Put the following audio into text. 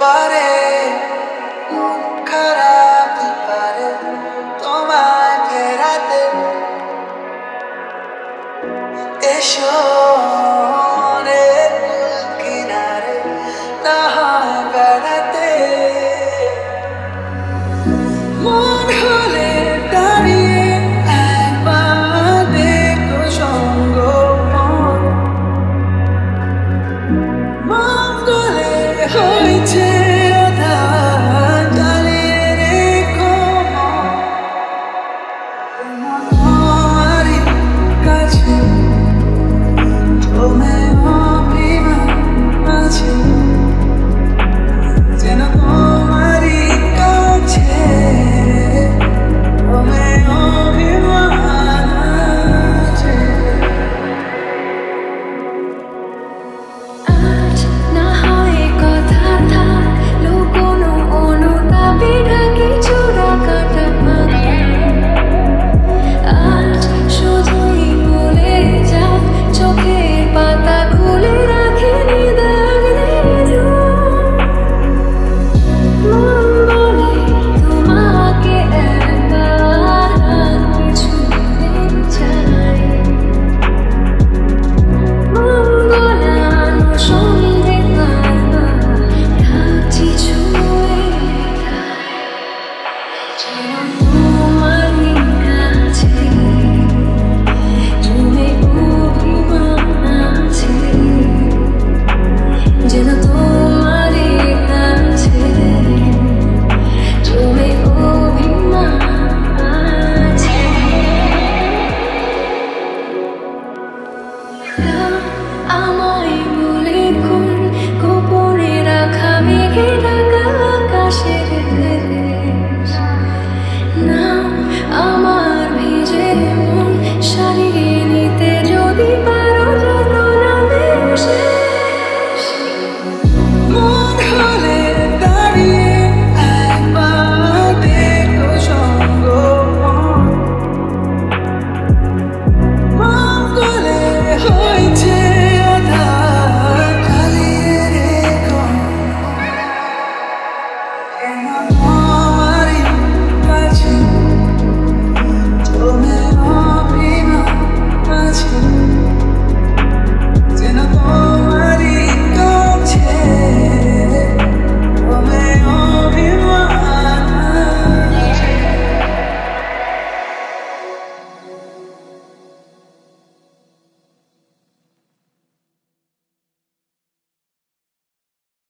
পারে মন খারাপ পারে তোমাকে রাতে এসো কিনারে না আমায় বলে কোন গোপনে রাখা মেঘে